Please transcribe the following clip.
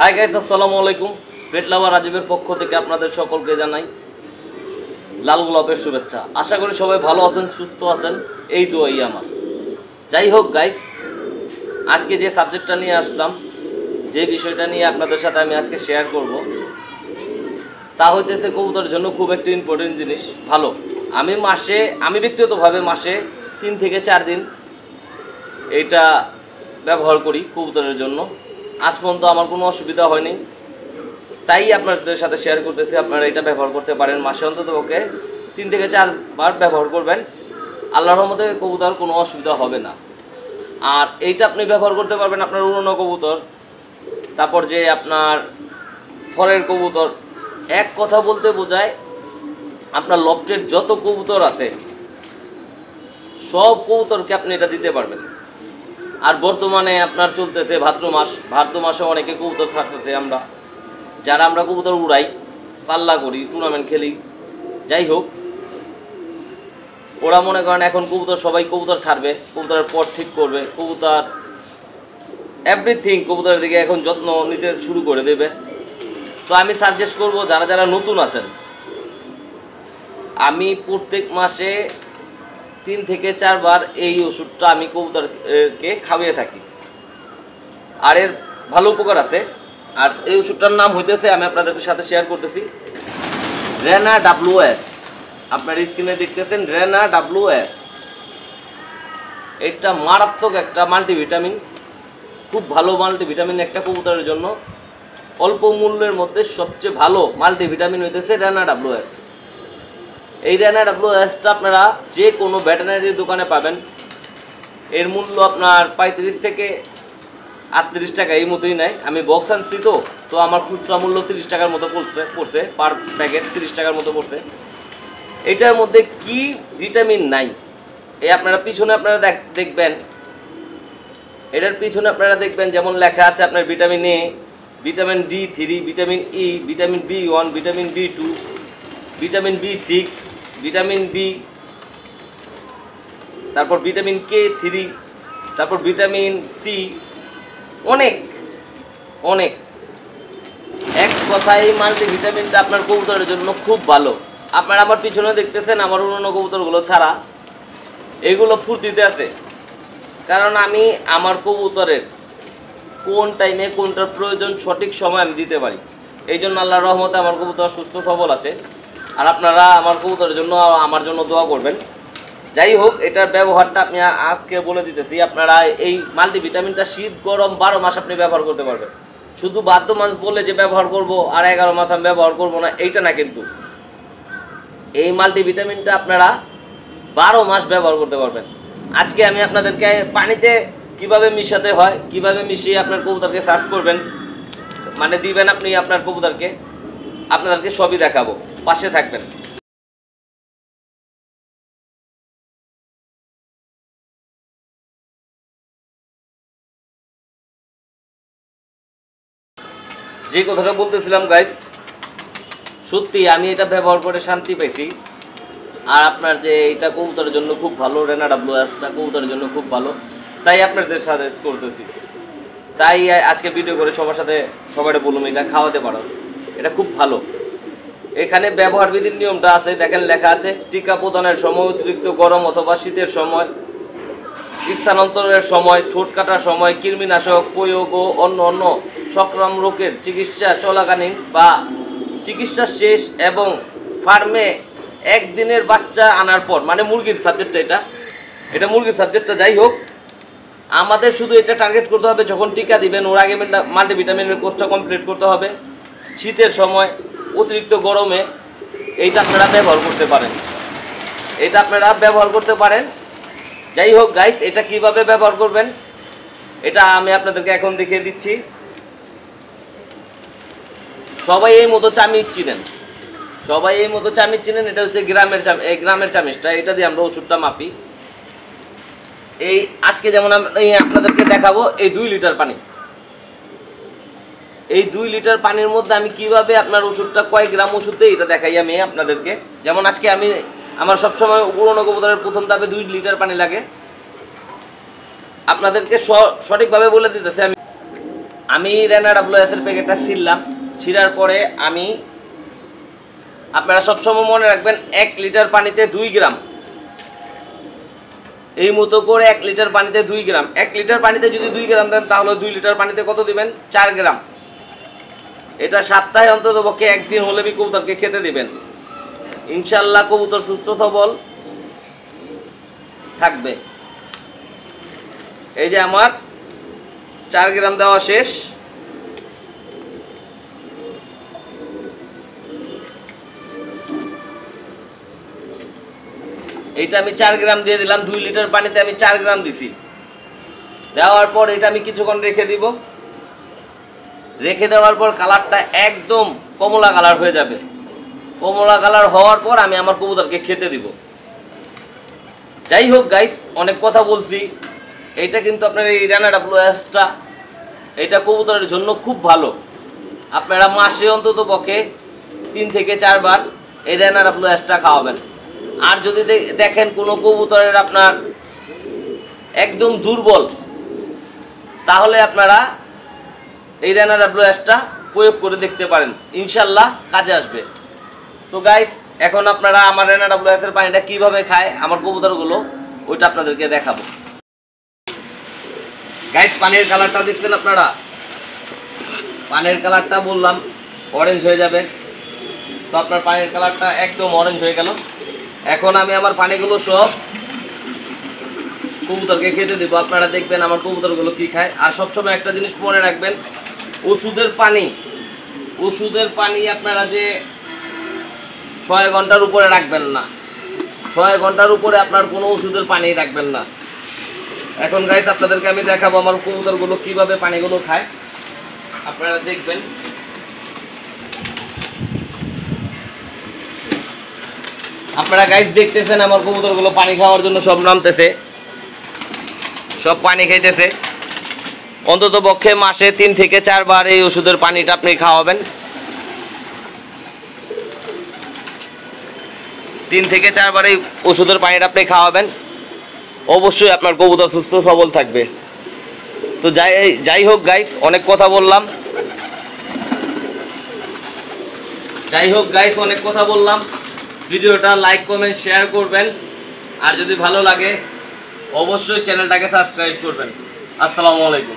Hi guys আসসালামু আলাইকুম। পেট লাভার রাজীবের পক্ষ থেকে আপনাদের সকলকে জানাই লাল গোলাপের শুভেচ্ছা। আশা করি সবাই ভালো আছেন, সুস্থ আছেন। এই দোয়াই আমার। যাই হোক গাইস আজকে যে সাবজেক্টটা নিয়ে আসলাম, যে বিষয়টা নিয়ে আপনাদের সাথে আমি আজকে শেয়ার করব, তা হইতেছে কবুতরের জন্য খুব একটা ইম্পর্টেন্ট জিনিস। ভালো। আমি মাসে, আমি ব্যক্তিগতভাবে মাসে তিন থেকে চার দিন এটা ব্যবহার করি কবুতরের জন্য। আজ পর্যন্ত আমার কোনো অসুবিধা হয়নি। তাই আপনাদের সাথে শেয়ার করতেছি, আপনারা এটা ব্যবহার করতে পারেন। মাসে অন্তত ওকে তিন থেকে চারবার ব্যবহার করবেন। আল্লাহর রহমতে কবুতর কোনো অসুবিধা হবে না। আর এইটা আপনি ব্যবহার করতে পারবেন আপনার উড়নো কবুতর, তারপর যে আপনার থরের কবুতর। এক কথা বলতে বোঝায়, আপনার লফটের যত কবুতর আছে, সব কবুতরকে আপনি এটা দিতে পারবেন। আর বর্তমানে আপনার চলতেছে ভাদ্র মাস। ভাদ্র মাসে অনেকে কবুতর থাকতেছে আমরা। যারা আমরা কবুতর উড়াই, পাল্লা করি টুর্নামেন্ট খেলি, যাই হোক। ওরা মনে করেন এখন কবুতর, সবাই কবুতর ছাড়বে, কবুতরের পথ ঠিক করবে, কবুতর এভরিথিং কবুতরের দিকে এখন যত্ন নিতে শুরু করে দেবে। তো আমি সাজেস্ট করব, যারা যারা নতুন আছেন, আমি প্রত্যেক মাসে তিন থেকে চারবার এই ওষুধটা আমি কবুতরকে খাওয়িয়ে থাকি। আর এর ভালো উপকার আছে। আর এই ওষুধটার নাম হইতেছে, আমি আপনাদের সাথে শেয়ার করতেছি রেনা ডাব্লু এস আপনার স্ক্রিনে দেখতেছেন রেনা ডাব্লু এস এটা মারাত্মক একটা মাল্টিভিটামিন খুব ভালো মাল্টিভিটামিন একটা কবুতরের জন্য। অল্প মূল্যের মধ্যে সবচেয়ে ভালো মাল্টিভিটামিন হইতেছে রেনা ডাব্লু এস এই রেনা ডাব্লু এসটা আপনারা যে কোনো ভেটেনারির দোকানে পাবেন। এর মূল্য আপনার পঁয়ত্রিশ থেকে আটত্রিশ টাকা, এই মতোই নেয় আমি বক্স আনছি তো তো আমার খুচরা মূল্য তিরিশ টাকার মতো পড়ছে পড়ছে পার প্যাকেট তিরিশ টাকার মতো পড়ছে। এটার মধ্যে কি ভিটামিন নাই? এই আপনারা পিছনে আপনারা দেখ- দেখবেন। এটার পিছনে আপনারা দেখবেন, যেমন লেখা আছে আপনার vitamin A vitamin D three vitamin E vitamin B one vitamin B two vitamin B six vitamin B, তারপর ভিটামিন কে থ্রি, তারপর ভিটামিন সি, অনেক অনেক। এক কথায় এই মাল্টিভিটামিনটা আপনার কবুতরের জন্য খুব ভালো। আপনারা আমার পিছনে দেখতেছেন, আমার অন্য কবুতরগুলো ছাড়া। এগুলো ফুর্তিতে আছে। কারণ আমি আমার কবুতরের কোন টাইমে কোনটার প্রয়োজন সঠিক সময় আমি দিতে পারি। এই জন্য আল্লাহ রহমতে আমার কবুতর সুস্থ সবল আছে। আর আপনারা আমার কবুতরের জন্য, আমার জন্য দোয়া করবেন। যাই হোক, এটার ব্যবহারটা আপনি আজকে বলে দিতেছি, আপনারা এই মাল্টিভিটামিনটা শীত, গরম, বারো মাস আপনি ব্যবহার করতে পারবেন। শুধু বাদ্য মাস বলে যে ব্যবহার করব, আর এগারো মাস আমি ব্যবহার করব না, এইটা না কিন্তু। এই মাল্টিভিটামিনটা আপনারা বারো মাস ব্যবহার করতে পারবেন। আজকে আমি আপনাদেরকে পানিতে কীভাবে মিশাতে হয়, কীভাবে মিশিয়ে আপনার কবুতরকে সার্ভ করবেন মানে দিবেন আপনি আপনার কবুতরকে, আপনাদেরকে সবই দেখাবো। পাশে থাকবেন। যে কথাটা বলতেছিলাম গাইস সত্যি আমি এটা ব্যবহার করে শান্তি পাইছি। আর আপনার যে এটা কবুতরের জন্য খুব ভালো রেনা ডাব্লু এসটা কবুতরের জন্য খুব ভালো, তাই আপনাদের সাজেস্ট করতেছি। তাই আজকে ভিডিও করে সবার সাথে সবাই বলুন এটা খাওয়াতে পারো। এটা খুব ভালো। এখানে ব্যবহার বিধির নিয়মটা আছে, দেখেন লেখা আছে, টিকা প্রদানের সময়, অতিরিক্ত গরম অথবা শীতের সময়, স্থানান্তরের সময়, ঠোঁট কাটার সময়, কৃমিনাশক প্রয়োগ ও অন্য অন্য সংক্রামক রোগের চিকিৎসা চলাকালীন বা চিকিৎসা শেষ এবং ফার্মে একদিনের বাচ্চা আনার পর মানে মুরগির সাবজেক্টটা এটা এটা মুরগির সাবজেক্টটা যাই হোক, আমাদের শুধু এটা টার্গেট করতে হবে, যখন টিকা দিবেন, ওর আগে মাল্টিভিটামিনের কোর্সটা কমপ্লিট করতে হবে, শীতের সময় অতিরিক্ত গরমে এইটা আপনারা ব্যবহার করতে পারেন। এটা আপনারা ব্যবহার করতে পারেন। যাই হোক গাইস এটা কীভাবে ব্যবহার করবেন, এটা আমি আপনাদেরকে এখন দেখিয়ে দিচ্ছি। সবাই এই মতো চামিচ চিনেন। সবাই এই মতো চামিচ চিনেন, এটা হচ্ছে গ্রামের গ্রামের চামিচটা, এটা দিয়ে আমরা ওষুধটা মাপি। এই আজকে যেমন আমি আপনাদেরকে দেখাবো, এই দুই লিটার পানি। এই দুই লিটার পানির মধ্যে আমি কীভাবে আপনার ওষুধটা, কয় গ্রাম ওষুধ দেই এটা দেখাই আমি আপনাদেরকে। যেমন আজকে আমি, আমার সবসময় পুরোনো কবুতরের প্রথম ধাপে দুই লিটার পানি লাগে। আপনাদেরকে সঠিকভাবে বলে দিতেছে আমি। আমি রেনা এর প্যাকেটটা ছিললাম ছিঁড়ার পরে আমি, আপনারা সবসময় মনে রাখবেন, এক লিটার পানিতে দুই গ্রাম। এই মতো করে এক লিটার পানিতে দুই গ্রাম। এক লিটার পানিতে যদি দুই গ্রাম দেন, তাহলে দুই লিটার পানিতে কত দিবেন? চার গ্রাম। সপ্তাহে অন্তত পক্ষে একদিন হলে বি কবুতরকে খেতে দিবেন। ইনশাল্লাহ কবুতর সুস্থ সবল থাকবে। এই যে আমার চার গ্রাম দেওয়া শেষ। এইটা আমি চার গ্রাম দিয়ে দিলাম, দুই লিটার পানিতে আমি চার গ্রাম দিছি। দেওয়ার পর এটা আমি কিছুক্ষণ রেখে দিব। রেখে দেওয়ার পর কালারটা একদম কমলা কালার হয়ে যাবে। কমলা কালার হওয়ার পর আমি আমার কবুতরকে খেতে দিব। যাই হোক গাইস অনেক কথা বলছি। এইটা কিন্তু আপনার এই রানাটা প্লাসটা এটা কবুতরের জন্য খুব ভালো। আপনারা মাসে অন্তত পক্ষে তিন থেকে চারবার এই রানাটা প্লাসটা খাওয়াবেন। আর যদি দেখেন কোনো কবুতরের আপনার একদম দুর্বল, তাহলে আপনারা এই রেনা ডাব্লিউএসটা প্রয়োগ করে দেখতে পারেন। ইনশাল্লাহ কাজে আসবে। তো গাইস এখন আপনারা আমার রেনা ডাব্লিউএস এর পানিটা কীভাবে খায়, আমার কবুতরগুলো, ওইটা আপনাদেরকে দেখাবো। গাইস পানির কালারটা দেখছেন আপনারা? পানির কালারটা বললাম অরেঞ্জ হয়ে যাবে। তো আপনার পানির কালারটা একদম অরেঞ্জ হয়ে গেল। এখন আমি আমার পানিগুলো সব কবুতরকে খেতে দেবো। আপনারা দেখবেন আমার কবুতরগুলো কি খায়। আর সবসময় একটা জিনিস মনে রাখবেন ওষুধের পানি। ওষুধের পানি আপনারা যে ছয় ঘণ্টার উপরে রাখবেন না। ছয় ঘণ্টার উপরে আপনার কোনো ওষুধের পানি রাখবেন না। এখন গাইস আপনাদেরকে আমি দেখাবো আমার কবুতরগুলো কীভাবে পানিগুলো খায়। আপনারা দেখবেন। আপনারা গাইস দেখতেছেন আমার কবুতরগুলো পানি খাওয়ার জন্য সব নামতেছে। সব পানি খাইতেছে। অন্তত পক্ষে মাসে তিন থেকে চারবার এই ওষুধের পানিটা আপনি খাওয়াবেন। তিন থেকে চারবার এই ওষুধের পানিটা আপনি খাওয়াবেন। অবশ্যই আপনার কবুতর সুস্থ সবল থাকবে। তো যাই যাই হোক গাইস অনেক কথা বললাম। যাই হোক গাইস অনেক কথা বললাম। ভিডিওটা লাইক কমেন্ট শেয়ার করবেন। আর যদি ভালো লাগে, অবশ্যই চ্যানেলটাকে সাবস্ক্রাইব করবেন। আসসালামু আলাইকুম।